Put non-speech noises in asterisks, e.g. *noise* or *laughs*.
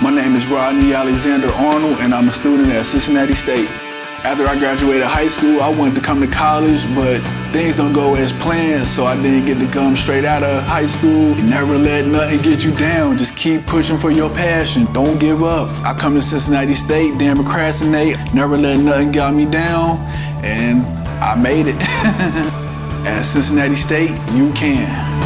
My name is Rodney Alexander Arnold, and I'm a student at Cincinnati State. After I graduated high school, I wanted to come to college, but things don't go as planned, so I didn't get to come straight out of high school. Never let nothing get you down. Just keep pushing for your passion. Don't give up. I come to Cincinnati State, didn't procrastinate, never let nothing got me down, and I made it. *laughs* At Cincinnati State, you can.